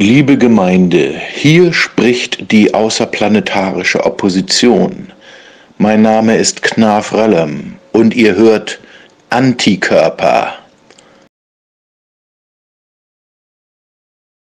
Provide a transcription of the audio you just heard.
Liebe Gemeinde, hier spricht die außerplanetarische Opposition. Mein Name ist Knarf Rallem und ihr hört Antikörper.